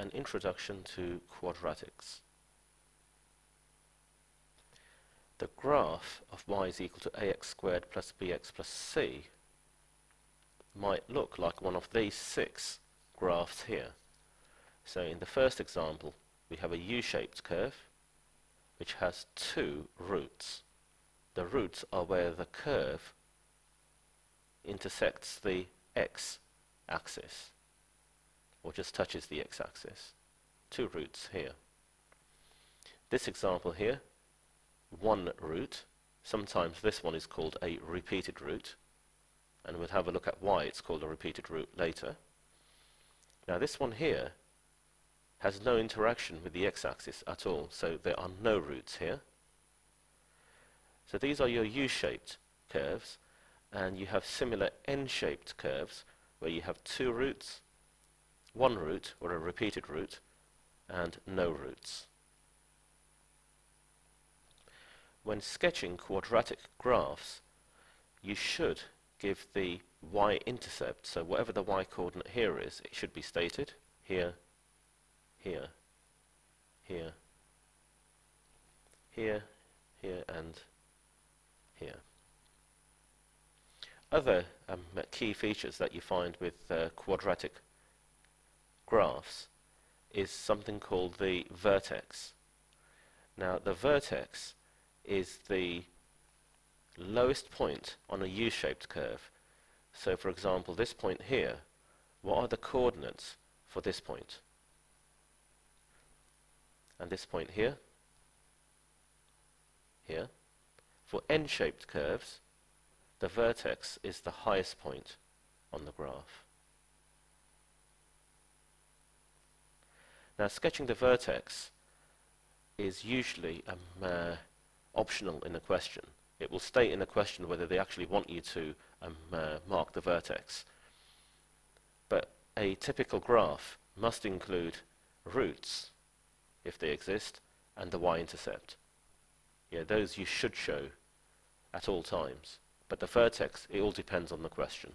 an introduction to quadratics. The graph of y is equal to ax squared plus bx plus c might look like one of these six graphs here. So in the first example, we have a U-shaped curve which has two roots. The roots are where the curve intersects the x-axis or just touches the x-axis. Two roots here. This example here, one root. Sometimes this one is called a repeated root and we'll have a look at why it's called a repeated root later. Now this one here has no interaction with the x-axis at all, so there are no roots here. So these are your U-shaped curves, and you have similar N-shaped curves where you have two roots, one root, or a repeated root, and no roots. When sketching quadratic graphs, you should give the y-intercept, so whatever the y-coordinate here is, it should be stated here, here, here, here, here, and here. Other um, key features that you find with uh, quadratic graphs is something called the vertex. Now the vertex is the lowest point on a U-shaped curve. So for example, this point here, what are the coordinates for this point? And this point here, here. For N-shaped curves, the vertex is the highest point on the graph. Now sketching the vertex is usually um, uh, optional in a question it will state in the question whether they actually want you to um, uh, mark the vertex. But a typical graph must include roots, if they exist, and the y-intercept. Yeah, those you should show at all times. But the vertex, it all depends on the question.